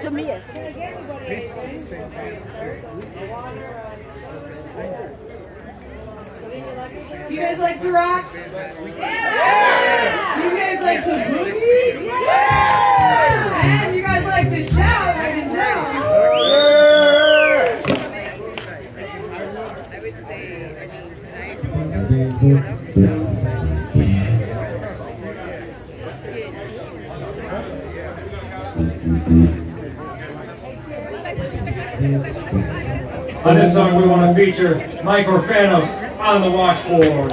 Jamia. Do you guys like to rock? Yeah! Do you guys like to boogie? Yeah! On this song, we want to feature Mike Orfanos on the washboard.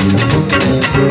Música